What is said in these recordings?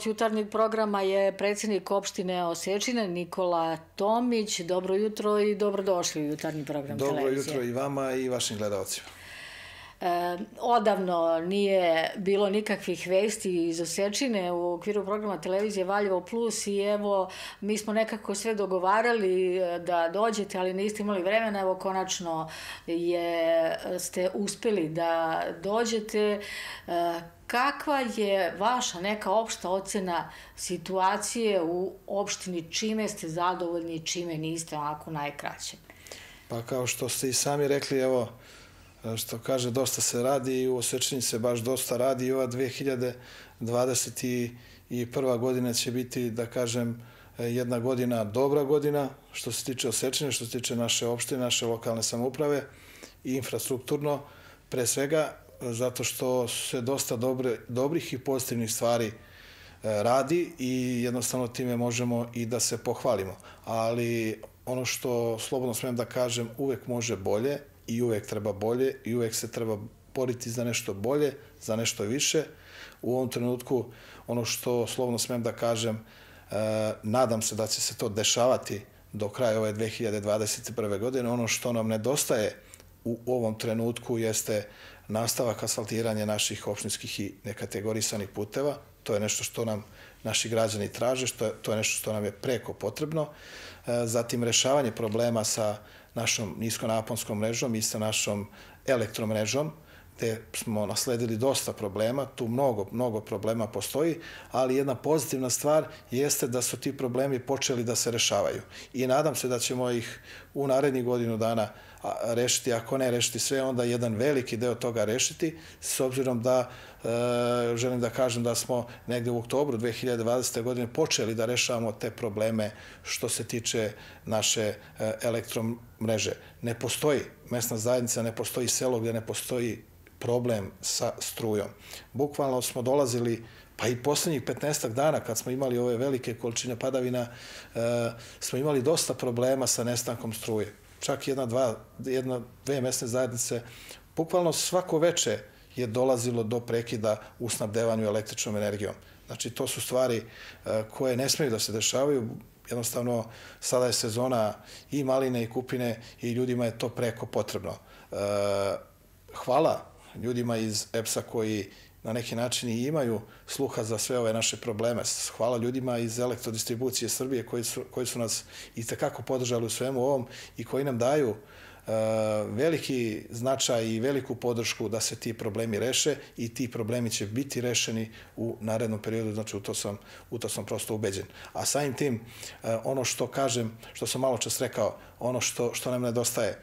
gost jutarnjeg programa je predsjednik opštine Osečine Nikola Tomić. Dobro jutro i dobrodošli u jutarnji program Dobro televizije. jutro i vama i vašim gledalcima. E, odavno nije bilo nikakvih vesti iz Osečine u okviru programa televizije Valjevo Plus i evo mi smo nekako sve dogovarali e, da dođete, ali niste imali vremena. Evo konačno je, ste uspeli da dođete. E, kakva je vaša neka opšta ocena situacije u opštini? Čime ste zadovoljni, čime niste, onako najkraće? Pa kao što ste i sami rekli, evo, što kaže, dosta se radi i u Osečini se baš dosta radi i ova 2021. godina će biti, da kažem, jedna godina dobra godina što se tiče Osečine, što se tiče naše opštine, naše lokalne samouprave i infrastrukturno, pre svega zato što se dosta dobre, dobrih i pozitivnih stvari e, radi i jednostavno time možemo i da se pohvalimo. Ali ono što slobodno smem da kažem, uvek može bolje i uvek treba bolje i uvek se treba boriti za nešto bolje, za nešto više. U ovom trenutku ono što slobodno smem da kažem, e, nadam se da će se to dešavati do kraja ove 2021. godine. Ono što nam nedostaje u ovom trenutku jeste nastavak asfaltiranja naših opštinskih i nekategorisanih puteva. To je nešto što nam naši građani traže, što je, to je nešto što nam je preko potrebno. E, zatim rešavanje problema sa našom niskonaponskom mrežom i sa našom elektromrežom, gde smo nasledili dosta problema, tu mnogo, mnogo problema postoji, ali jedna pozitivna stvar jeste da su ti problemi počeli da se rešavaju. I nadam se da ćemo ih u narednih godinu dana rešiti, ako ne rešiti sve, onda jedan veliki deo toga rešiti, s obzirom da e, želim da kažem da smo negde u oktobru 2020. godine počeli da rešavamo te probleme što se tiče naše e, elektromreže. Ne postoji mesna zajednica, ne postoji selo gde ne postoji problem sa strujom. Bukvalno smo dolazili pa i poslednjih 15 dana kad smo imali ove velike količine padavina, e, smo imali dosta problema sa nestankom struje. Čak jedna, dva, jedna, dve mesne zajednice, bukvalno svako veče je dolazilo do prekida u snabdevanju električnom energijom. Znači, to su stvari e, koje ne smeju da se dešavaju, jednostavno sada je sezona i maline i kupine i ljudima je to preko potrebno. E, hvala ljudima iz EPS-a koji na neki način i imaju sluha za sve ove naše probleme. Hvala ljudima iz elektrodistribucije Srbije koji su, koji su nas i takako podržali u svemu ovom i koji nam daju uh, veliki značaj i veliku podršku da se ti problemi reše i ti problemi će biti rešeni u narednom periodu, znači u to sam, u to sam prosto ubeđen. A samim tim, uh, ono što kažem, što sam malo čas rekao, ono što, što nam nedostaje,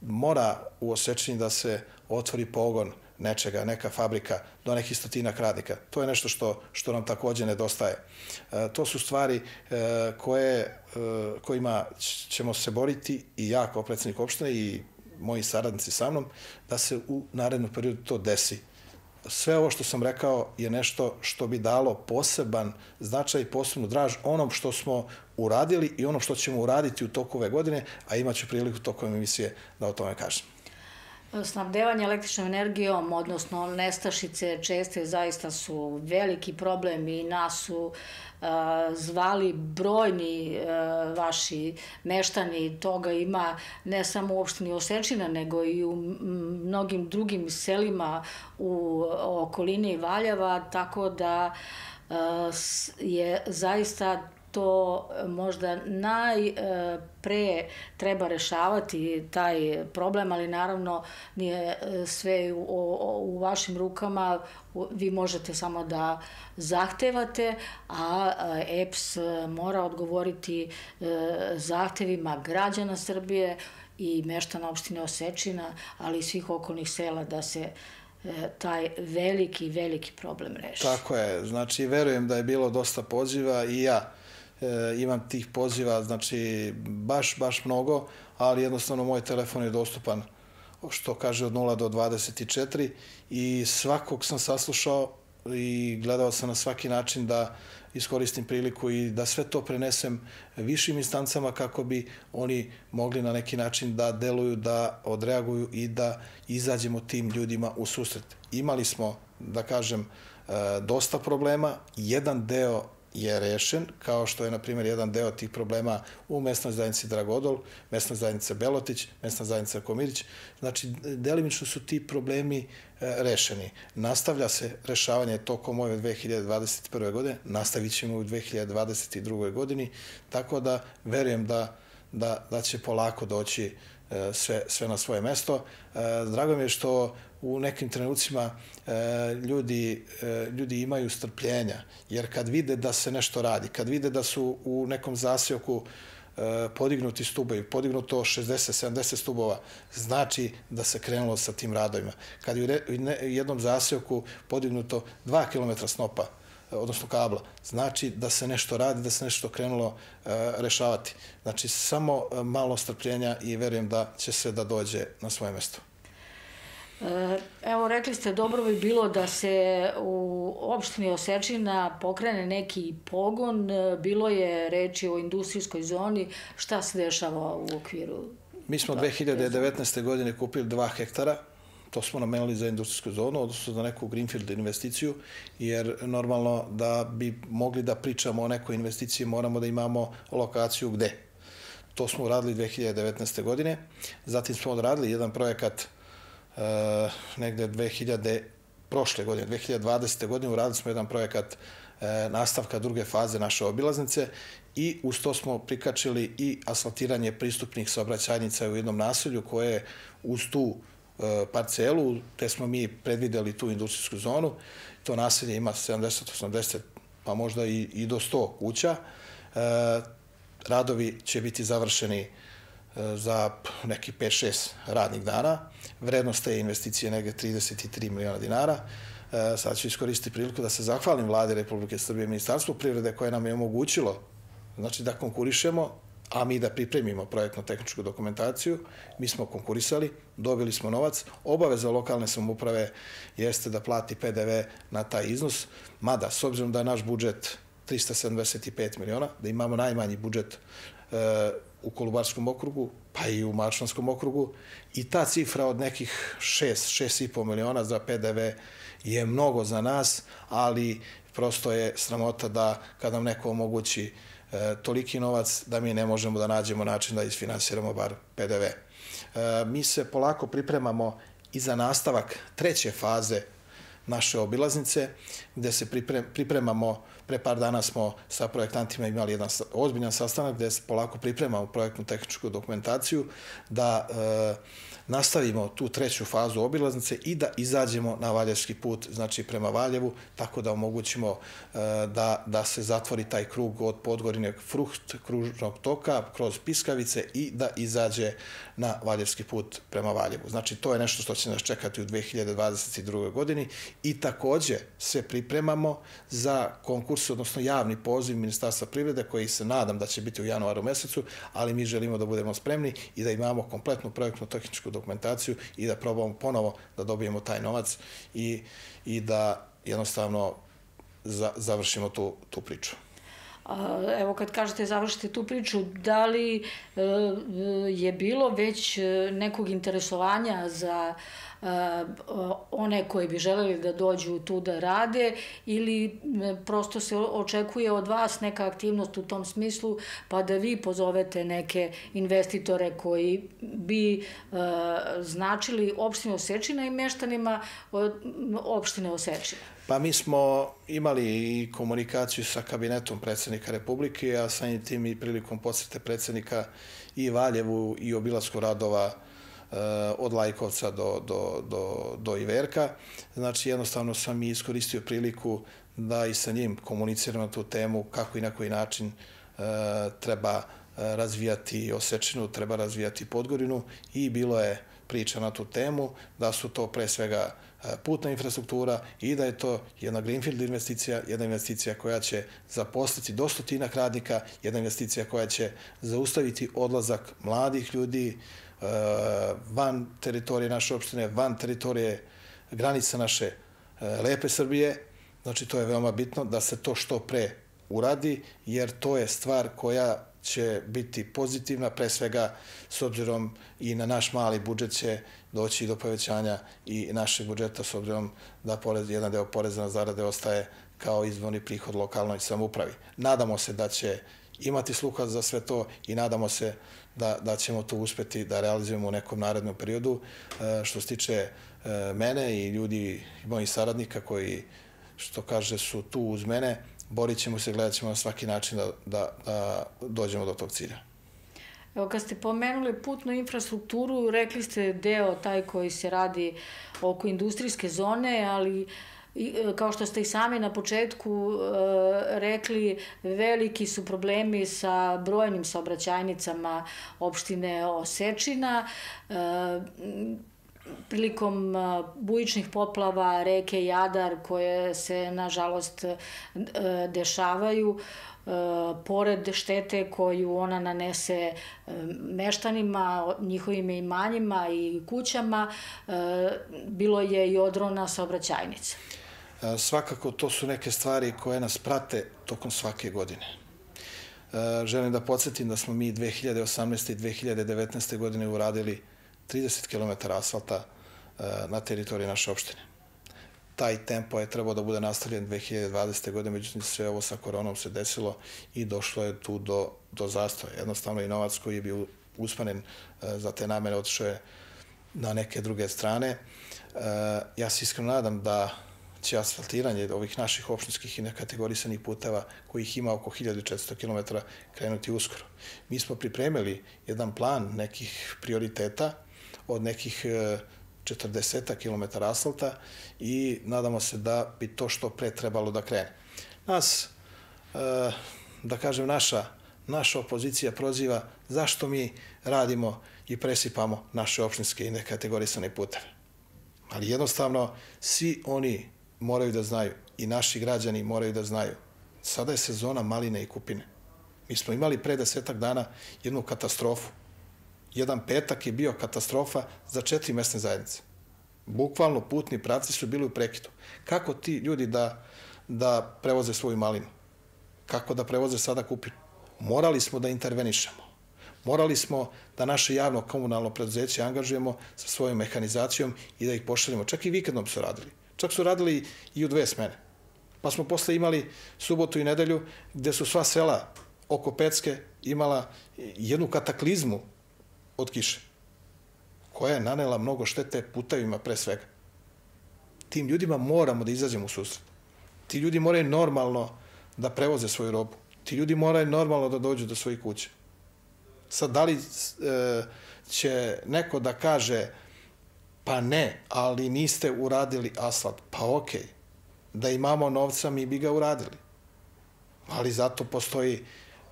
mora u osjećanju da se otvori pogon nečega, neka fabrika do nekih stotinak radnika. To je nešto što, što nam takođe nedostaje. E, to su stvari e, koje, e, kojima ćemo se boriti i ja kao predsednik opštine i moji saradnici sa mnom, da se u narednom periodu to desi. Sve ovo što sam rekao je nešto što bi dalo poseban značaj i posebnu draž onom što smo uradili i ono što ćemo uraditi u toku ove godine, a imaću priliku tokom emisije da o tome kažem. Snabdevanje električnom energijom, odnosno nestašice česte, zaista su veliki problem i nas su uh, zvali brojni uh, vaši meštani, toga ima ne samo u opštini Osečina, nego i u mnogim drugim selima u okolini Valjeva, tako da uh, je zaista to možda najpre treba rešavati taj problem, ali naravno nije sve u, u vašim rukama, vi možete samo da zahtevate, a EPS mora odgovoriti e, zahtevima građana Srbije i meštana opštine Osečina, ali i svih okolnih sela da se e, taj veliki, veliki problem reši. Tako je, znači verujem da je bilo dosta poziva i ja e, imam tih poziva, znači baš, baš mnogo, ali jednostavno moj telefon je dostupan što kaže od 0 do 24 i svakog sam saslušao i gledao sam na svaki način da iskoristim priliku i da sve to prenesem višim instancama kako bi oni mogli na neki način da deluju, da odreaguju i da izađemo tim ljudima u susret. Imali smo, da kažem, dosta problema. Jedan deo je rešen, kao što je, na primjer, jedan deo tih problema u mesnoj zajednici Dragodol, mesna zajednica Belotić, mesna zajednica Komirić. Znači, delimično su ti problemi e, rešeni. Nastavlja se rešavanje tokom ove 2021. godine, nastavit ćemo u 2022. godini, tako da verujem da, da, da će polako doći e, sve, sve na svoje mesto. E, drago mi je što u nekim trenucima e, ljudi, e, ljudi imaju strpljenja, jer kad vide da se nešto radi, kad vide da su u nekom zasjoku e, podignuti stubovi, podignuto 60-70 stubova, znači da se krenulo sa tim radovima. Kad je u jednom zasjoku podignuto 2 km snopa, odnosno kabla, znači da se nešto radi, da se nešto krenulo rešavati. Znači, samo malo strpljenja i verujem da će se da dođe na svoje mesto. E, evo, rekli ste, dobro bi bilo da se u opštini Osečina pokrene neki pogon. Bilo je reči o industrijskoj zoni. Šta se dešava u okviru? Mi smo 2019. godine kupili 2 hektara. To smo namenili za industrijsku zonu, odnosno za neku Greenfield investiciju, jer normalno da bi mogli da pričamo o nekoj investiciji moramo da imamo lokaciju gde. To smo uradili 2019. godine. Zatim smo odradili jedan projekat uh, negde 2000, prošle godine, 2020. godine uradili smo jedan projekat uh, nastavka druge faze naše obilaznice i uz to smo prikačili i asfaltiranje pristupnih saobraćajnica u jednom naselju koje uz tu uh, parcelu, te smo mi predvideli tu industrijsku zonu, to naselje ima 70-80 pa možda i, i do 100 kuća. Radovi će biti završeni za neki 5-6 radnih dana. Vrednost te investicije negde 33 miliona dinara. E, sad ću iskoristiti priliku da se zahvalim vlade Republike Srbije i Ministarstvu privrede koje nam je omogućilo znači da konkurišemo, a mi da pripremimo projektno-tehničku dokumentaciju. Mi smo konkurisali, dobili smo novac. Obaveza lokalne samoprave jeste da plati PDV na taj iznos, mada s obzirom da je naš budžet 375 miliona, da imamo najmanji budžet e, u Kolubarskom okrugu, pa i u Mačvanskom okrugu i ta cifra od nekih 6, 6,5 miliona za PDV je mnogo za nas, ali prosto je sramota da kad nam neko omogući e, toliki novac da mi ne možemo da nađemo način da isfinansiramo bar PDV. E, mi se polako pripremamo i za nastavak treće faze naše obilaznice, gde se pripremamo, pre par dana smo sa projektantima imali jedan ozbiljan sastanak gde polako pripremamo projektnu tehničku dokumentaciju da e, nastavimo tu treću fazu obilaznice i da izađemo na Valjevski put, znači prema Valjevu, tako da omogućimo e, da, da se zatvori taj krug od Podgorine fruht kružnog toka kroz Piskavice i da izađe na Valjevski put prema Valjevu. Znači, to je nešto što će nas čekati u 2022. godini i takođe se pripremamo za konkurs, odnosno javni poziv Ministarstva privrede koji se nadam da će biti u januaru mesecu, ali mi želimo da budemo spremni i da imamo kompletnu projektnu tehničku dokumentaciju i da probamo ponovo da dobijemo taj novac i, i da jednostavno za, završimo tu, tu priču. Evo kad kažete završite tu priču, da li e, je bilo već e, nekog interesovanja za e, one koji bi želeli da dođu tu da rade ili prosto se očekuje od vas neka aktivnost u tom smislu pa da vi pozovete neke investitore koji bi značili opštine Osečina i meštanima opštine Osečina? Pa mi smo imali i komunikaciju sa kabinetom predsednika Republike, a sa tim i prilikom posete predsednika i Valjevu i obilasku radova eh, od Lajkovca do, do, do, do Iverka. Znači, jednostavno sam i iskoristio priliku da i sa njim komuniciram na tu temu kako i na koji način e, treba eh, razvijati Osečinu, treba razvijati Podgorinu i bilo je priča na tu temu da su to pre svega E, putna infrastruktura i da je to jedna greenfield investicija, jedna investicija koja će zaposliti do stotinak radnika, jedna investicija koja će zaustaviti odlazak mladih ljudi e, van teritorije naše opštine, van teritorije granica naše e, lepe Srbije. Znači, to je veoma bitno da se to što pre uradi, jer to je stvar koja će biti pozitivna, pre svega s obzirom i na naš mali budžet će doći do povećanja i našeg budžeta s obzirom da porez, jedan deo poreza na zarade ostaje kao izvorni prihod lokalnoj samupravi. Nadamo se da će imati sluha za sve to i nadamo se da, da ćemo to uspeti da realizujemo u nekom narednom periodu. E, što se tiče e, mene i ljudi, mojih saradnika koji, što kaže, su tu uz mene, borit ćemo se, gledat ćemo na svaki način da, da, da dođemo do tog cilja. Evo, kad ste pomenuli putnu infrastrukturu, rekli ste deo taj koji se radi oko industrijske zone, ali I, e, kao što ste i sami na početku e, rekli, veliki su problemi sa brojnim saobraćajnicama opštine Osečina. E, prilikom bujičnih poplava reke Jadar koje se nažalost dešavaju pored štete koju ona nanese meštanima, njihovim imanjima i kućama, bilo je i odrona saobraćajnica. Svakako to su neke stvari koje nas prate tokom svake godine. Želim da podsjetim da smo mi 2018. i 2019. godine uradili 30 km asfalta na teritoriji naše opštine. Taj tempo je trebao da bude nastavljen 2020. godine, međutim sve ovo sa koronom se desilo i došlo je tu do, do zastoja. Jednostavno i novac koji je bio usmenen za te namere otišao je na neke druge strane. Ja se iskreno nadam da će asfaltiranje ovih naših opštinskih i nekategorisanih puteva, kojih ima oko 1400 km, krenuti uskoro. Mi smo pripremili jedan plan nekih prioriteta od nekih 40 e, km asfalta i nadamo se da bi to što pre trebalo da krene. Nas, e, da kažem, naša, naša opozicija proziva zašto mi radimo i presipamo naše opštinske i nekategorisane puteve. Ali jednostavno, svi oni moraju da znaju i naši građani moraju da znaju. Sada je sezona maline i kupine. Mi smo imali pre desetak dana jednu katastrofu. Jedan petak je bio katastrofa za četiri mesne zajednice. Bukvalno putni pravci su bili u prekidu. Kako ti ljudi da, da prevoze svoju malinu? Kako da prevoze sada kupinu? Morali smo da intervenišemo. Morali smo da naše javno komunalno preduzeće angažujemo sa svojom mehanizacijom i da ih pošaljemo. Čak i vikendom su radili. Čak su radili i u dve smene. Pa smo posle imali subotu i nedelju gde su sva sela oko Pecke imala jednu kataklizmu od kiše koja je nanela mnogo štete putavima pre svega. Tim ljudima moramo da izađemo u susret. Ti ljudi moraju normalno da prevoze svoju robu. Ti ljudi moraju normalno da dođu do svojih kuća. Sad, da li e, će neko da kaže Pa ne, ali niste uradili asfalt. Pa okej, okay. da imamo novca mi bi ga uradili. Ali zato postoji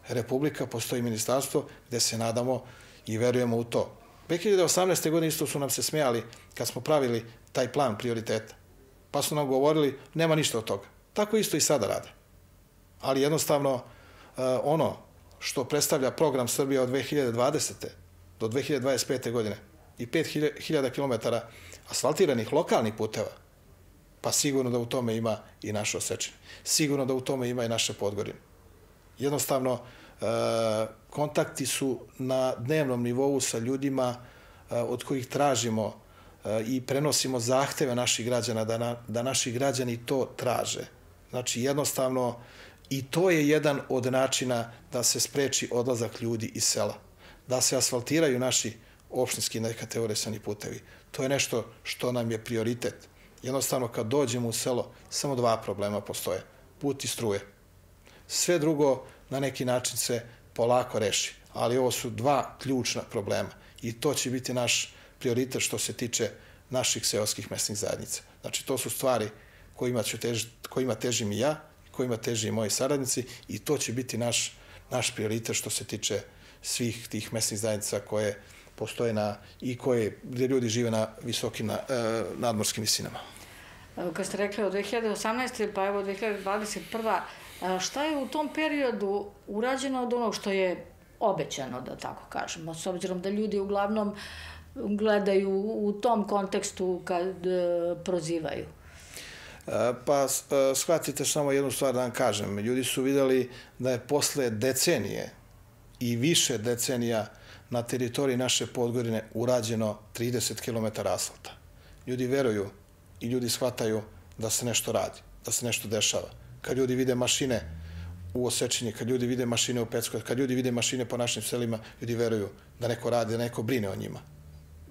Republika, postoji ministarstvo gde se nadamo i verujemo u to. 2018. godine isto su nam se smijali kad smo pravili taj plan prioriteta. Pa su nam govorili, nema ništa od toga. Tako isto i sada rade. Ali jednostavno, uh, ono što predstavlja program Srbija od 2020. do 2025. godine, i 5000 km asfaltiranih lokalnih puteva, pa sigurno da u tome ima i naše osečine. Sigurno da u tome ima i naše podgorine. Jednostavno, e, kontakti su na dnevnom nivou sa ljudima e, od kojih tražimo e, i prenosimo zahteve naših građana da, na, da naši građani to traže. Znači, jednostavno, i to je jedan od načina da se spreči odlazak ljudi iz sela. Da se asfaltiraju naši opštinski nekategorisani putevi. To je nešto što nam je prioritet. Jednostavno, kad dođemo u selo, samo dva problema postoje. Put i struje. Sve drugo na neki način se polako reši. Ali ovo su dva ključna problema. I to će biti naš prioritet što se tiče naših seoskih mesnih zajednica. Znači, to su stvari kojima, ću tež, kojima težim i ja, kojima teži i moji saradnici i to će biti naš, naš prioritet što se tiče svih tih mesnih zajednica koje postoje na, i koje, gde ljudi žive na visokim na, e, nadmorskim visinama. Kad ste rekli od 2018. pa evo 2021. Šta je u tom periodu urađeno od onog što je obećano, da tako kažemo, s obzirom da ljudi uglavnom gledaju u tom kontekstu kad e, prozivaju? E, pa e, shvatite samo jednu stvar da vam kažem. Ljudi su videli da je posle decenije i više decenija na teritoriji naše Podgorine urađeno 30 km asfalta. Ljudi veruju i ljudi shvataju da se nešto radi, da se nešto dešava. Kad ljudi vide mašine u Osečini, kad ljudi vide mašine u Peckoj, kad ljudi vide mašine po našim selima, ljudi veruju da neko radi, da neko brine o njima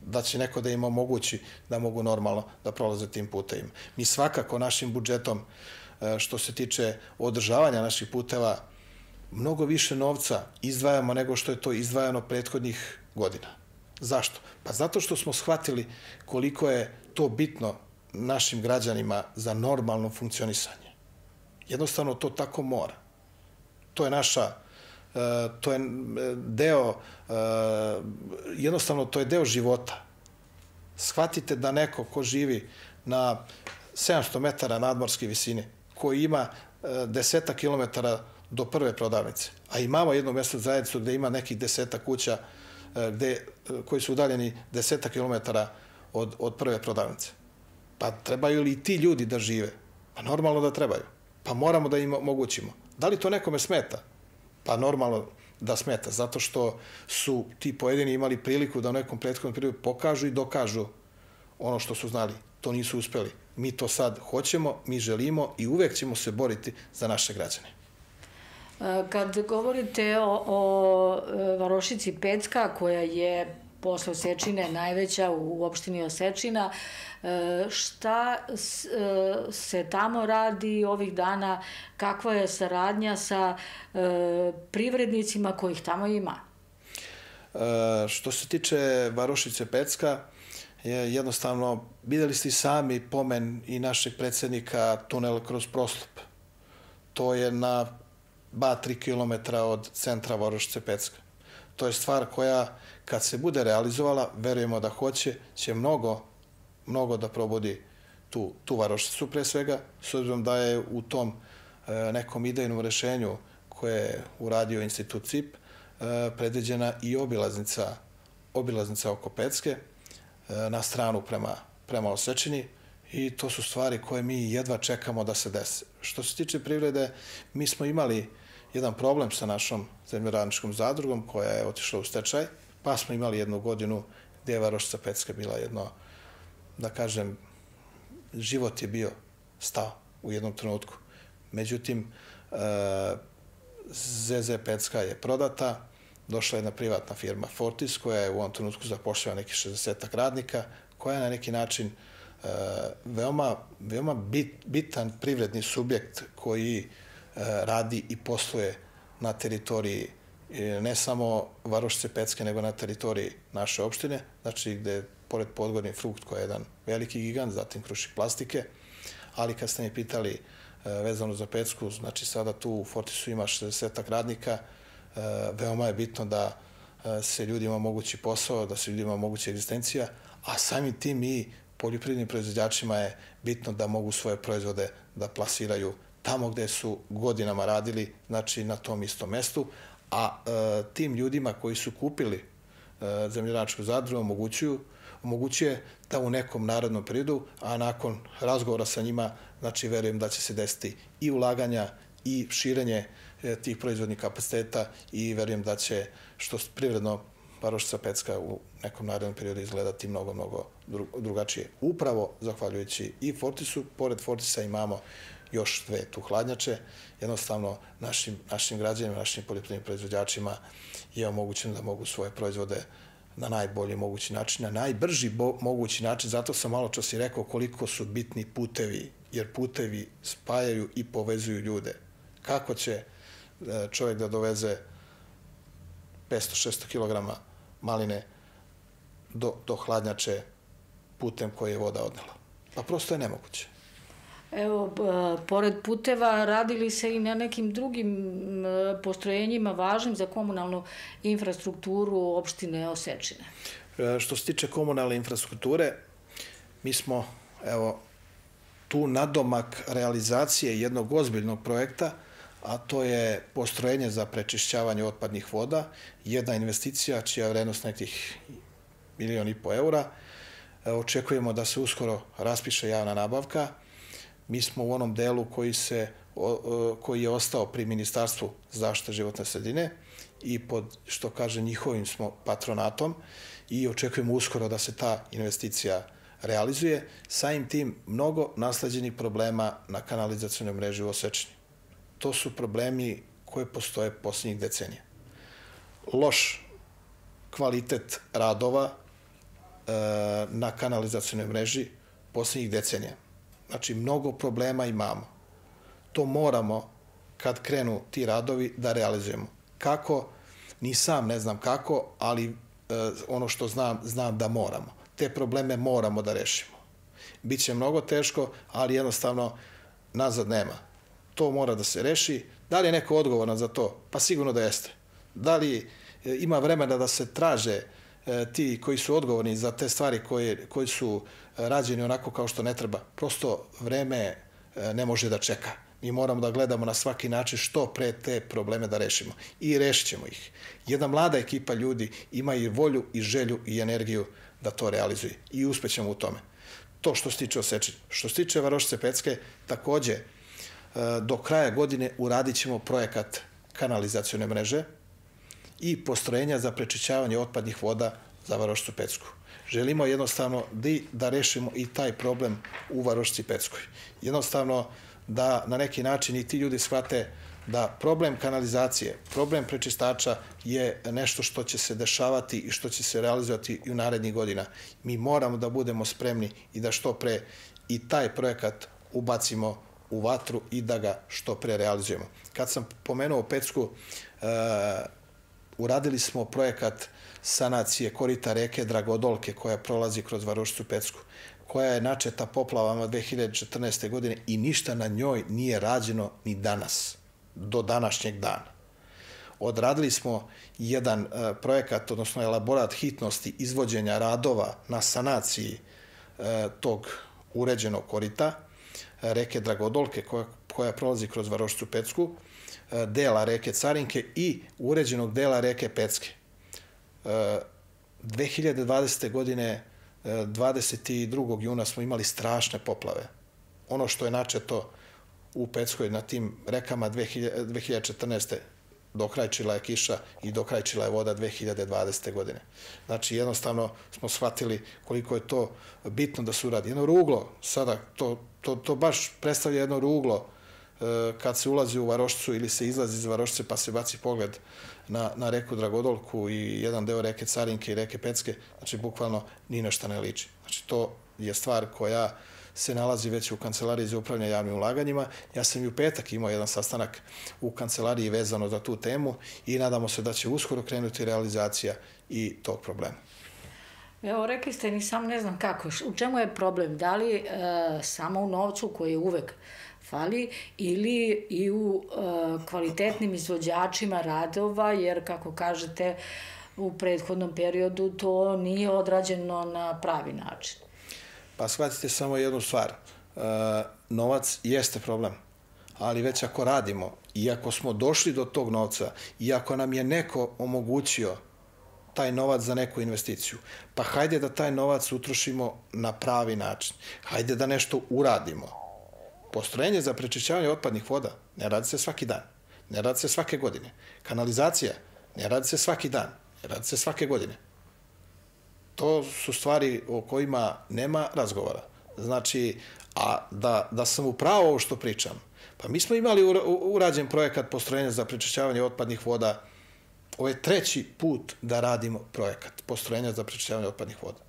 da će neko da im omogući da mogu normalno da prolaze tim putevima. Mi svakako našim budžetom, e, što se tiče održavanja naših puteva, mnogo više novca izdvajamo nego što je to izdvajano prethodnih godina. Zašto? Pa zato što smo shvatili koliko je to bitno našim građanima za normalno funkcionisanje. Jednostavno to tako mora. To je naša E, to je deo, e, jednostavno to je deo života. Shvatite da neko ko živi na 700 metara nadmorske visine, koji ima e, deseta kilometara do prve prodavnice, a imamo jednu mesnu zajednicu gde ima nekih deseta kuća gde, koji su udaljeni deseta kilometara od, od prve prodavnice. Pa trebaju li ti ljudi da žive? Pa normalno da trebaju. Pa moramo da im omogućimo. Da li to nekome smeta? Pa normalno da smeta, zato što su ti pojedini imali priliku da u nekom prethodnom periodu pokažu i dokažu ono što su znali. To nisu uspeli. Mi to sad hoćemo, mi želimo i uvek ćemo se boriti za naše građane. E, kad govorite o, o e, Varošici Pecka, koja je posle Osečine najveća u opštini Osečina, E, šta e, se tamo radi ovih dana, kakva je saradnja sa e, privrednicima kojih tamo ima? Što se tiče Varošice Pecka, je jednostavno, videli ste i sami pomen i našeg predsednika tunel kroz Proslop. To je na 2-3 km od centra Varošice Pecka. To je stvar koja, kad se bude realizovala, verujemo da hoće, će mnogo mnogo da probudi tu, tu varošicu pre svega, s obzirom da je u tom e, nekom idejnom rešenju koje je uradio institut CIP, e, predviđena i obilaznica, obilaznica oko Pecke e, na stranu prema, prema Osečini i to su stvari koje mi jedva čekamo da se dese. Što se tiče privrede, mi smo imali jedan problem sa našom zemljoradničkom zadrugom koja je otišla u stečaj, pa smo imali jednu godinu gde je Varošica Pecka bila jedno da kažem, život je bio stao u jednom trenutku. Međutim, ZZ Pecka je prodata, došla je jedna privatna firma Fortis, koja je u ovom trenutku zapošljava nekih 60 radnika, koja je na neki način veoma, veoma bit, bitan privredni subjekt koji radi i posluje na teritoriji ne samo Varošice Pecke, nego na teritoriji naše opštine, znači gde pored Podgorni frukt koji je jedan veliki gigant, zatim Krušik plastike, ali kad ste mi pitali e, vezano za Pecku, znači sada tu u Fortisu ima 60 radnika, e, veoma je bitno da e, se ljudima omogući posao, da se ljudima omogući egzistencija, a samim tim i poljoprivrednim proizvođačima je bitno da mogu svoje proizvode da plasiraju tamo gde su godinama radili, znači na tom istom mestu, a e, tim ljudima koji su kupili e, zemljanačku zadrugu omogućuju omogućuje da u nekom narodnom periodu, a nakon razgovora sa njima, znači verujem da će se desiti i ulaganja i širenje e, tih proizvodnih kapaciteta i verujem da će, što privredno Varošica Pecka u nekom narednom periodu izgledati mnogo, mnogo drugačije. Upravo zahvaljujući i Fortisu, pored Fortisa imamo još dve tu hladnjače. Jednostavno, našim, našim građanima, našim poljoprivrednim proizvođačima je omogućeno da mogu svoje proizvode na najbolji mogući način, na najbrži mogući način. Zato sam malo čas i rekao koliko su bitni putevi, jer putevi spajaju i povezuju ljude. Kako će e, čovjek da doveze 500-600 kg maline do, do hladnjače putem koji je voda odnela? Pa prosto je nemoguće. Evo, pored puteva radili se i na nekim drugim postrojenjima važnim za komunalnu infrastrukturu opštine Osečine. E, što se tiče komunalne infrastrukture, mi smo, evo, tu nadomak realizacije jednog ozbiljnog projekta, a to je postrojenje za prečišćavanje otpadnih voda, jedna investicija čija je vrednost nekih milijon i po eura. E, očekujemo da se uskoro raspiše javna nabavka, mi smo u onom delu koji, se, koji je ostao pri Ministarstvu zaštite životne sredine i pod, što kaže, njihovim smo patronatom i očekujemo uskoro da se ta investicija realizuje. Samim tim mnogo nasleđenih problema na kanalizacijnoj mreži u Osečini. To su problemi koje postoje posljednjih decenija. Loš kvalitet radova e, na kanalizacijnoj mreži posljednjih decenija. Znači, mnogo problema imamo. To moramo, kad krenu ti radovi, da realizujemo. Kako? Ni sam ne znam kako, ali e, ono što znam, znam da moramo. Te probleme moramo da rešimo. Biće mnogo teško, ali jednostavno nazad nema. To mora da se reši. Da li je neko odgovoran za to? Pa sigurno da jeste. Da li e, ima vremena da se traže ti koji su odgovorni za te stvari koje, koji su rađeni onako kao što ne treba. Prosto vreme ne može da čeka mi moramo da gledamo na svaki način što pre te probleme da rešimo. I rešit ćemo ih. Jedna mlada ekipa ljudi ima i volju i želju i energiju da to realizuje. I uspećemo u tome. To što se tiče osečenja. Što se tiče Varošice Pecke, takođe, e, do kraja godine uradit ćemo projekat kanalizacione mreže i postrojenja za prečićavanje otpadnih voda za Varošicu Pecku. Želimo jednostavno da, rešimo i taj problem u Varošici Peckoj. Jednostavno, da na neki način i ti ljudi shvate da problem kanalizacije, problem prečistača je nešto što će se dešavati i što će se realizovati i u narednih godina. Mi moramo da budemo spremni i da što pre i taj projekat ubacimo u vatru i da ga što pre realizujemo. Kad sam pomenuo Pecku, uh, uradili smo projekat sanacije korita reke Dragodolke koja prolazi kroz Varošicu Pecku koja je načeta poplavama 2014. godine i ništa na njoj nije rađeno ni danas, do današnjeg dana. Odradili smo jedan uh, projekat, odnosno elaborat hitnosti izvođenja radova na sanaciji uh, tog uređenog korita, uh, reke Dragodolke koja, koja prolazi kroz Varošicu Pecku, dela reke Carinke i uređenog dela reke Pecke. 2020. godine 22. juna smo imali strašne poplave. Ono što je načeto u Peckoj na tim rekama 2014. dokrajčila je kiša i dokrajčila je voda 2020. godine. Znači, jednostavno smo shvatili koliko je to bitno da se uradi. Jedno ruglo, sada, to, to, to baš predstavlja jedno ruglo kad se ulazi u Varošcu ili se izlazi iz Varošce pa se baci pogled na, na reku Dragodolku i jedan deo reke Carinke i reke Pecke, znači bukvalno ni na šta ne liči. Znači to je stvar koja se nalazi već u kancelariji za upravljanje javnim ulaganjima. Ja sam i u petak imao jedan sastanak u kancelariji vezano za tu temu i nadamo se da će uskoro krenuti realizacija i tog problema. Evo, rekli ste, ni sam ne znam kako. U čemu je problem? Da li e, samo u novcu koji je uvek fali ili i u e, kvalitetnim izvođačima radova, jer kako kažete u prethodnom periodu to nije odrađeno na pravi način. Pa shvatite samo jednu stvar. E, novac jeste problem, ali već ako radimo i ako smo došli do tog novca i ako nam je neko omogućio taj novac za neku investiciju. Pa hajde da taj novac utrošimo na pravi način. Hajde da nešto uradimo Postrojenje za prečišćavanje otpadnih voda ne radi se svaki dan, ne radi se svake godine. Kanalizacija ne radi se svaki dan, ne radi se svake godine. To su stvari o kojima nema razgovora. Znači, a da, da sam upravo ovo što pričam, pa mi smo imali urađen projekat postrojenja za prečišćavanje otpadnih voda, ovo je treći put da radimo projekat postrojenja za prečišćavanje otpadnih voda.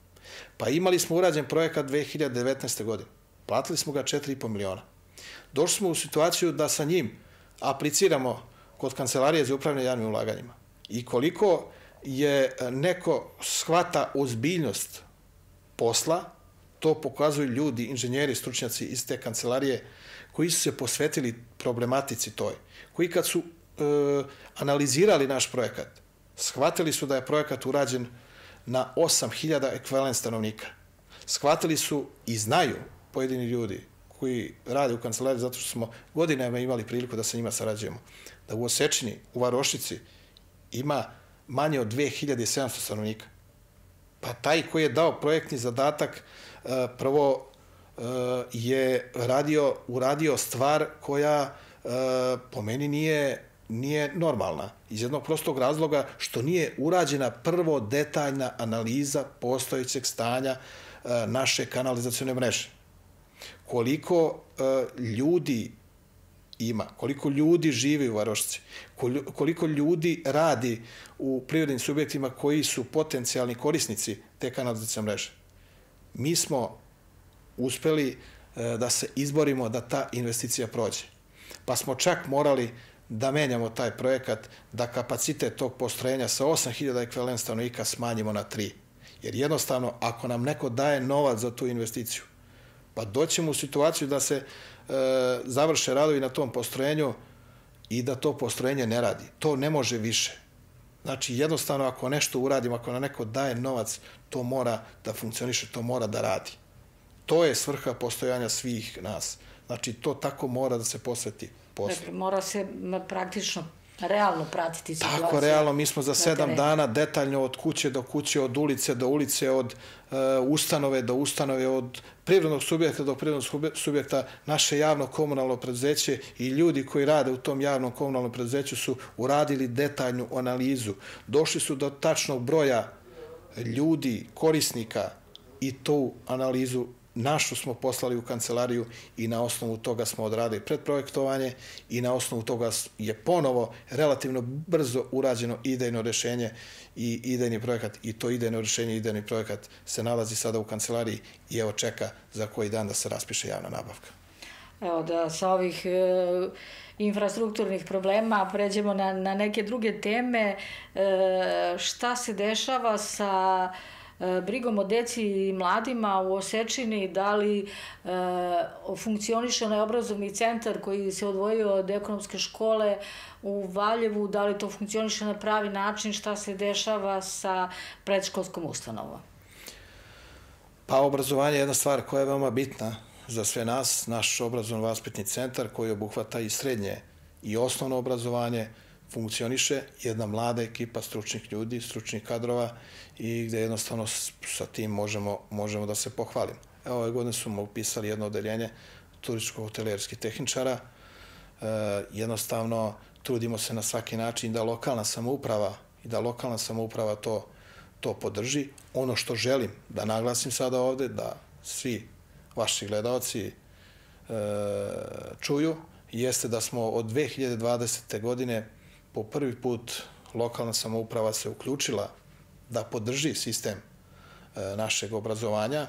Pa imali smo urađen projekat 2019. godine. Platili smo ga 4,5 miliona. Došli smo u situaciju da sa njim apliciramo kod Kancelarije za upravljanje javnim ulaganjima. I koliko je neko shvata ozbiljnost posla, to pokazuju ljudi, inženjeri, stručnjaci iz te kancelarije koji su se posvetili problematici toj, koji kad su e, analizirali naš projekat, shvatili su da je projekat urađen na 8000 ekvivalent stanovnika. Shvatili su i znaju pojedini ljudi koji rade u kancelariji zato što smo godinama imali priliku da sa njima sarađujemo. Da u Osečini, u Varošici ima manje od 2700 stanovnika. Pa taj koji je dao projektni zadatak e, prvo e, je radio, uradio stvar koja e, po meni nije nije normalna. Iz jednog prostog razloga što nije urađena prvo detaljna analiza postojećeg stanja e, naše kanalizacione mreže. Koliko e, ljudi ima, koliko ljudi živi u Varošci, koliko ljudi radi u privrednim subjektima koji su potencijalni korisnici te kanalizacione mreže. Mi smo uspeli e, da se izborimo da ta investicija prođe. Pa smo čak morali da menjamo taj projekat, da kapacitet tog postrojenja sa 8000 ekvivalent stanovnika smanjimo na 3. Jer jednostavno, ako nam neko daje novac za tu investiciju, pa doćemo u situaciju da se e, završe radovi na tom postrojenju i da to postrojenje ne radi. To ne može više. Znači, jednostavno, ako nešto uradimo, ako nam neko daje novac, to mora da funkcioniše, to mora da radi. To je svrha postojanja svih nas. Znači, to tako mora da se posveti poslu. Dakle, mora se praktično realno pratiti situaciju. Tako, realno. Mi smo za sedam dana detaljno od kuće do kuće, od ulice do ulice, od uh, ustanove do ustanove, od privrednog subjekta do privrednog subjekta, naše javno komunalno preduzeće i ljudi koji rade u tom javnom komunalnom preduzeću su uradili detaljnu analizu. Došli su do tačnog broja ljudi, korisnika i tu analizu našu smo poslali u kancelariju i na osnovu toga smo odradili predprojektovanje i na osnovu toga je ponovo relativno brzo urađeno idejno rešenje i idejni projekat i to idejno rešenje, idejni projekat se nalazi sada u kancelariji i evo čeka za koji dan da se raspiše javna nabavka. Evo da sa ovih e, infrastrukturnih problema pređemo na, na neke druge teme. E, šta se dešava sa E, brigom o deci i mladima u Osečini, da li e, funkcioniše onaj obrazovni centar koji se odvojio od ekonomske škole u Valjevu, da li to funkcioniše na pravi način, šta se dešava sa predškolskom ustanovom? Pa obrazovanje je jedna stvar koja je veoma bitna za sve nas, naš obrazovno-vaspitni centar koji obuhvata i srednje i osnovno obrazovanje, funkcioniše jedna mlada ekipa stručnih ljudi, stručnih kadrova i gde jednostavno sa tim možemo, možemo da se pohvalimo. Evo, ove godine smo upisali jedno odeljenje turističko-hotelerskih tehničara. E, jednostavno, trudimo se na svaki način da lokalna samouprava i da lokalna samouprava to, to podrži. Ono što želim da naglasim sada ovde, da svi vaši gledalci e, čuju, jeste da smo od 2020. godine po prvi put lokalna samouprava se uključila da podrži sistem e, našeg obrazovanja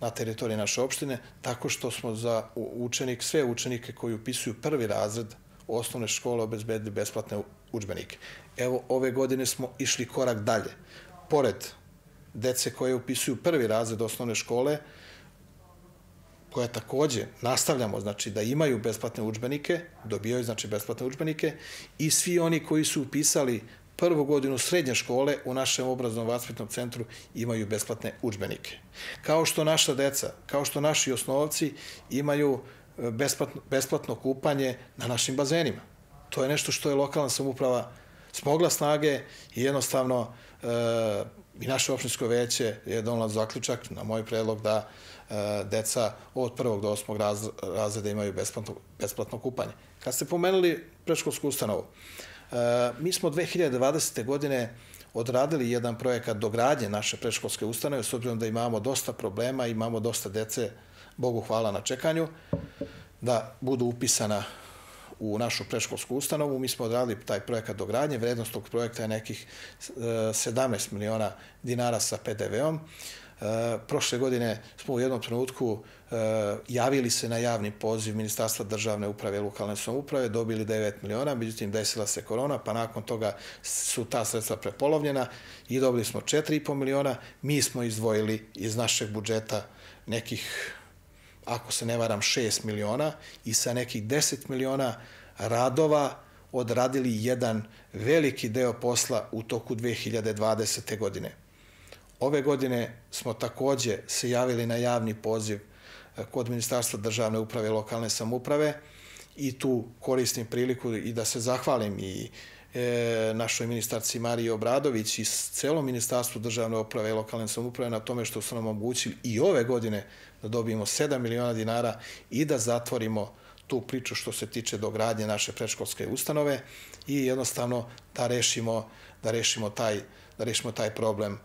na teritoriji naše opštine, tako što smo za učenik, sve učenike koji upisuju prvi razred osnovne škole obezbedili besplatne učbenike. Evo, ove godine smo išli korak dalje. Pored dece koje upisuju prvi razred osnovne škole, koja takođe nastavljamo, znači da imaju besplatne učbenike, dobijaju znači besplatne učbenike i svi oni koji su upisali prvu godinu srednje škole u našem obraznom vaspitnom centru imaju besplatne učbenike. Kao što naša deca, kao što naši osnovci imaju e, besplatno, besplatno kupanje na našim bazenima. To je nešto što je lokalna samuprava smogla snage i jednostavno e, i naše opštinsko veće je donalo zaključak na moj predlog da deca od prvog do osmog raz, razreda imaju besplatno, besplatno kupanje. Kad ste pomenuli preškolsku ustanovu, e, mi smo 2020. godine odradili jedan projekat dogradnje naše preškolske ustanove, s obzirom da imamo dosta problema, imamo dosta dece, Bogu hvala na čekanju, da budu upisana u našu preškolsku ustanovu. Mi smo odradili taj projekat dogradnje. Vrednost tog projekta je nekih 17 miliona dinara sa PDV-om. Prošle godine smo u jednom trenutku e, javili se na javni poziv Ministarstva državne uprave i lokalne samouprave, dobili 9 miliona, međutim desila se korona, pa nakon toga su ta sredstva prepolovljena i dobili smo 4,5 miliona. Mi smo izdvojili iz našeg budžeta nekih ako se ne varam, 6 miliona i sa nekih 10 miliona radova odradili jedan veliki deo posla u toku 2020. godine. Ove godine smo takođe se javili na javni poziv eh, kod Ministarstva državne uprave i lokalne samuprave i tu koristim priliku i da se zahvalim i e, našoj ministarci Mariji Obradović i celom Ministarstvu državne uprave i lokalne samuprave na tome što su nam omogućili i ove godine da dobijemo 7 miliona dinara i da zatvorimo tu priču što se tiče dogradnje naše predškolske ustanove i jednostavno da rešimo, da rešimo taj da rešimo taj problem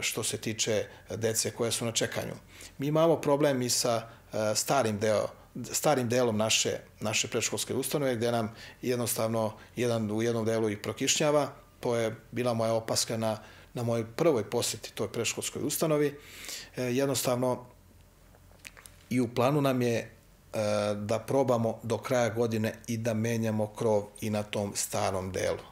što se tiče dece koje su na čekanju. Mi imamo problem i sa e, starim deo starim delom naše, naše predškolske ustanove, gde nam jednostavno jedan, u jednom delu i prokišnjava. To je bila moja opaska na, na mojoj prvoj poseti toj predškolskoj ustanovi. E, jednostavno, i u planu nam je e, da probamo do kraja godine i da menjamo krov i na tom starom delu.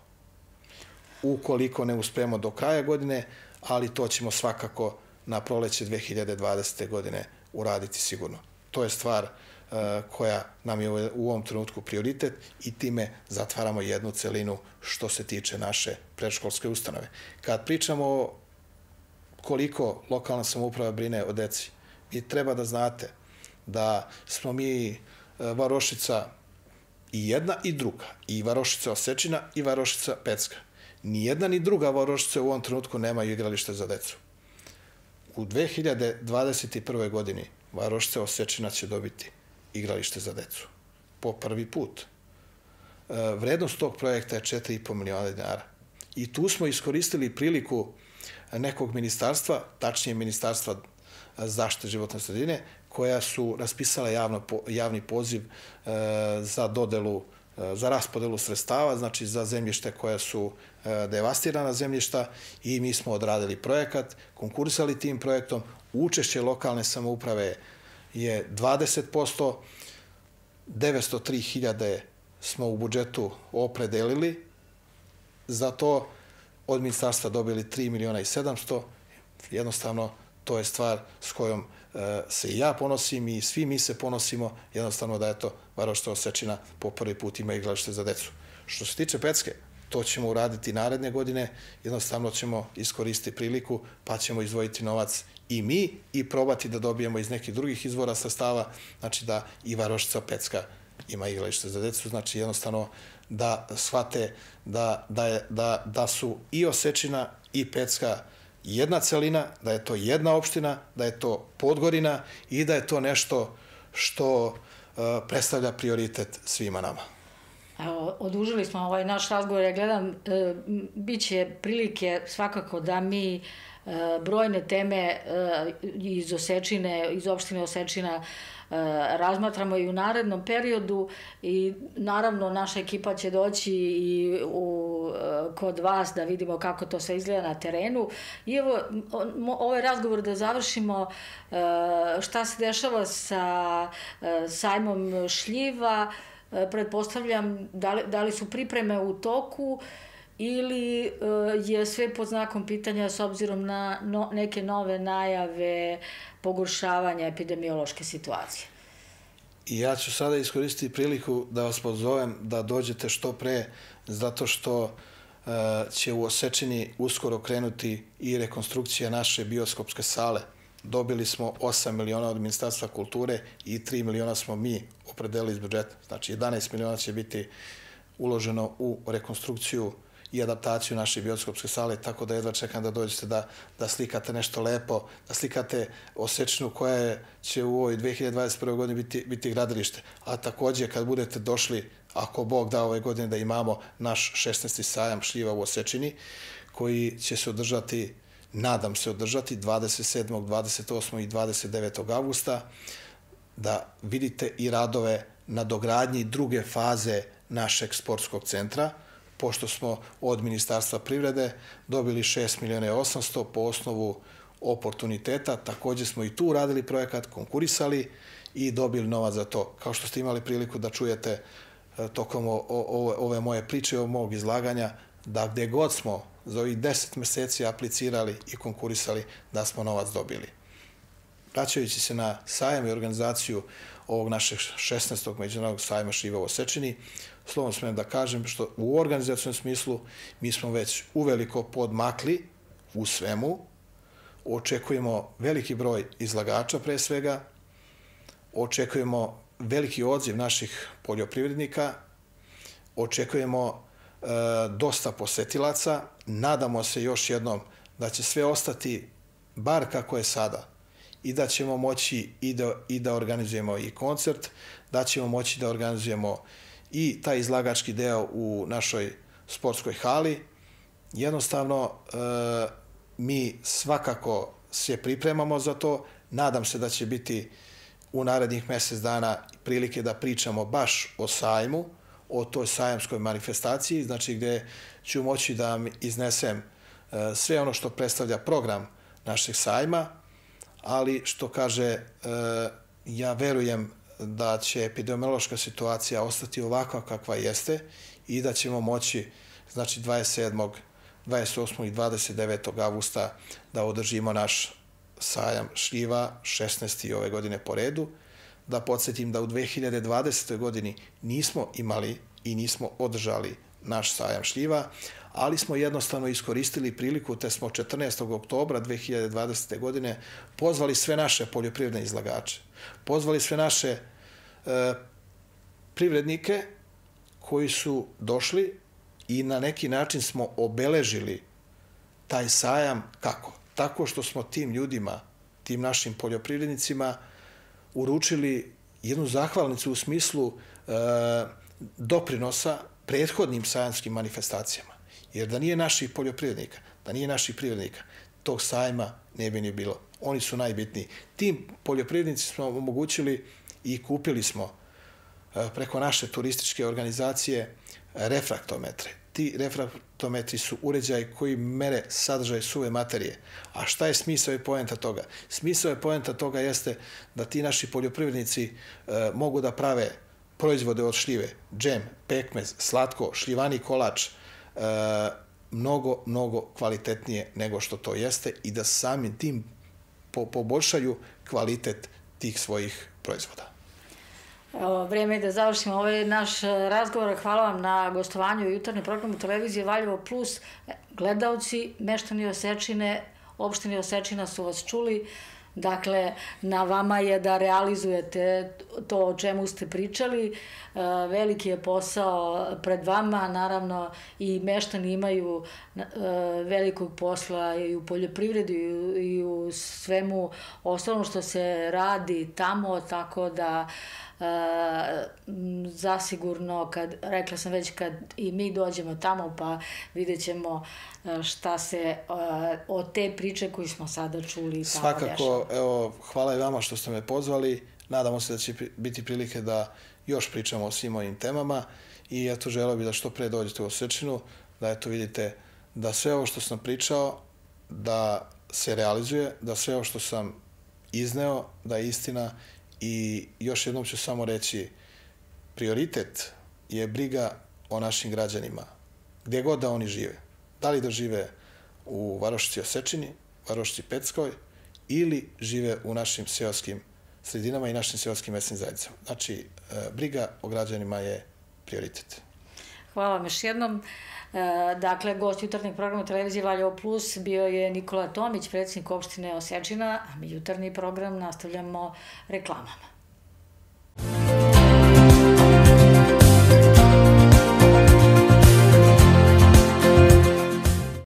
Ukoliko ne uspemo do kraja godine, ali to ćemo svakako na proleće 2020. godine uraditi sigurno. To je stvar E, koja nam je u ovom trenutku prioritet i time zatvaramo jednu celinu što se tiče naše predškolske ustanove. Kad pričamo koliko lokalna samouprava brine o deci, vi treba da znate da smo mi e, Varošica i jedna i druga, i Varošica Osečina i Varošica Pecka. Ni jedna ni druga Varošica u ovom trenutku nemaju igralište za decu. U 2021. godini Varošica Osečina će dobiti igralište za decu. Po prvi put. E, vrednost tog projekta je 4,5 miliona dinara. I tu smo iskoristili priliku nekog ministarstva, tačnije ministarstva zaštite životne sredine, koja su raspisala javno, javni poziv e, za dodelu za raspodelu sredstava, znači za zemljište koja su devastirana zemljišta i mi smo odradili projekat, konkursali tim projektom, učešće lokalne samouprave je 20%, 903.000 smo u budžetu opredelili, za to od ministarstva dobili 3 miliona i 700, jednostavno to je stvar s kojom e, se i ja ponosim i svi mi se ponosimo, jednostavno da je to Varošte Osečina po prvi put ima igralište za decu. Što se tiče Pecke, to ćemo uraditi naredne godine, jednostavno ćemo iskoristiti priliku, pa ćemo izvojiti novac i mi i probati da dobijemo iz nekih drugih izvora sastava, znači da i Varošica Pecka ima igralište za decu, znači jednostavno da shvate da, da, je, da, da su i Osečina i Pecka jedna celina, da je to jedna opština, da je to Podgorina i da je to nešto što uh, predstavlja prioritet svima nama. Evo, odužili smo ovaj naš razgovor, ja gledam, e, bit će prilike svakako da mi brojne teme e, iz Osečine, iz opštine Osečina e, razmatramo i u narednom periodu i naravno naša ekipa će doći i u, e, kod vas da vidimo kako to sve izgleda na terenu. I evo, ovaj razgovor da završimo, šta se dešava sa sajmom šljiva, pretpostavljam da li, da li su pripreme u toku, ili uh, je sve pod znakom pitanja s obzirom na no, neke nove najave pogoršavanja epidemiološke situacije? Ja ću sada iskoristiti priliku da vas pozovem da dođete što pre, zato što uh, će u Osečini uskoro krenuti i rekonstrukcija naše bioskopske sale. Dobili smo 8 miliona od Ministarstva kulture i 3 miliona smo mi opredelili iz budžeta. Znači 11 miliona će biti uloženo u rekonstrukciju i adaptaciju naše bioskopske sale, tako da jedva čekam da dođete da, da slikate nešto lepo, da slikate osečnu koja je, će u ovoj 2021. godini biti, biti gradilište. A takođe kad budete došli, ako Bog da ove godine da imamo naš 16. sajam šljiva u Osečini, koji će se održati, nadam se održati 27., 28. i 29. augusta, da vidite i radove na dogradnji druge faze našeg sportskog centra, pošto smo od Ministarstva privrede dobili 6 miliona 800 po osnovu oportuniteta, takođe smo i tu uradili projekat, konkurisali i dobili novac za to. Kao što ste imali priliku da čujete e, tokom o, o, ove moje priče, ovog mog izlaganja, da gde god smo za ovih 10 meseci aplicirali i konkurisali, da smo novac dobili. Vraćajući se na sajam i organizaciju ovog našeg 16. međunarodnog sajma Šiva u Osečini, slovom smem da kažem, što u organizacijalnom smislu mi smo već uveliko podmakli u svemu, očekujemo veliki broj izlagača pre svega, očekujemo veliki odziv naših poljoprivrednika, očekujemo e, dosta posetilaca, nadamo se još jednom da će sve ostati bar kako je sada i da ćemo moći i da, i da organizujemo i koncert, da ćemo moći da organizujemo i taj izlagački deo u našoj sportskoj hali. Jednostavno, e, mi svakako se pripremamo za to. Nadam se da će biti u narednih mesec dana prilike da pričamo baš o sajmu, o toj sajamskoj manifestaciji, znači gde ću moći da iznesem e, sve ono što predstavlja program našeg sajma, ali što kaže, e, ja verujem da će epidemiološka situacija ostati ovakva kakva jeste i da ćemo moći, znači 27. 28. i 29. augusta da održimo naš sajam šljiva 16. ove godine po redu. Da podsjetim da u 2020. godini nismo imali i nismo održali naš sajam šljiva, ali smo jednostavno iskoristili priliku te smo 14. oktobra 2020. godine pozvali sve naše poljoprivredne izlagače, pozvali sve naše e, privrednike koji su došli i na neki način smo obeležili taj sajam kako? Tako što smo tim ljudima, tim našim poljoprivrednicima uručili jednu zahvalnicu u smislu e, doprinosa prethodnim sajamskim manifestacijama. Jer da nije naših poljoprivrednika, da nije naših privrednika, tog sajma ne bi ni bilo. Oni su najbitniji. Tim poljoprivrednici smo omogućili i kupili smo e, preko naše turističke organizacije refraktometre. Ti refraktometri su uređaj koji mere sadržaj suve materije. A šta je smisao i poenta toga? Smisao je poenta toga jeste da ti naši poljoprivrednici e, mogu da prave proizvode od šljive, džem, pekmez, slatko, šljivani kolač, e, mnogo, mnogo kvalitetnije nego što to jeste i da samim tim po, poboljšaju kvalitet tih svojih proizvoda. Evo, vrijeme je da završimo ovaj naš razgovor. Hvala vam na gostovanju u jutarnjem programu televizije Valjevo Plus. Gledalci, meštani Osečine, opštini Osečina su vas čuli. Dakle, na vama je da realizujete to o čemu ste pričali. E, veliki je posao pred vama, naravno i meštani imaju e, velikog posla i u poljoprivredi i u svemu ostalom što se radi tamo, tako da zasigurno kad, rekla sam već kad i mi dođemo tamo pa vidjet ćemo šta se od te priče koju smo sada čuli Svakako, dešava. evo, hvala i vama što ste me pozvali. Nadamo se da će biti prilike da još pričamo o svim ovim temama i eto želeo bih da što pre dođete u Osečinu, da eto vidite da sve ovo što sam pričao, da se realizuje, da sve ovo što sam izneo, da je istina I još jednom ću samo reći, prioritet je briga o našim građanima, gdje god da oni žive. Da li da žive u Varošici Osečini, Varošici Peckoj, ili žive u našim seoskim sredinama i našim seoskim mesnim zajednicama. Znači, e, briga o građanima je prioritet. Hvala vam još jednom. E, dakle, gost jutarnjeg programa televizije Valjevo Plus bio je Nikola Tomić, predsjednik opštine Osečina, a mi jutarnji program nastavljamo reklamama.